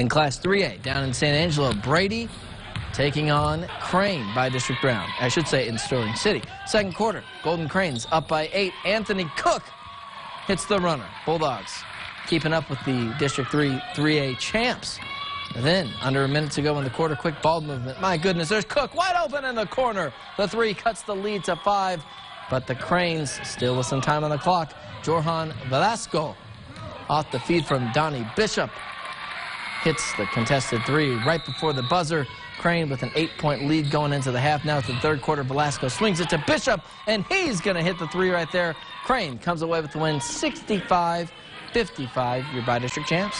In Class 3A, down in San Angelo, Brady taking on Crane bi-district Brown. I should say in Sterling City. Second quarter, Golden Cranes up by eight. Anthony Cook hits the runner. Bulldogs keeping up with the District 3 3A champs. Then, under a minute to go in the quarter, quick ball movement. My goodness, there's Cook wide open in the corner. The three cuts the lead to five, but the Cranes still with some time on the clock. Jorhan Velasco off the feed from Donnie Bishop hits the contested three right before the buzzer. Crane with an eight-point lead going into the half. Now it's the third quarter. Velasco swings it to Bishop, and he's going to hit the three right there. Crane comes away with the win 65-55. Your bi-district champs.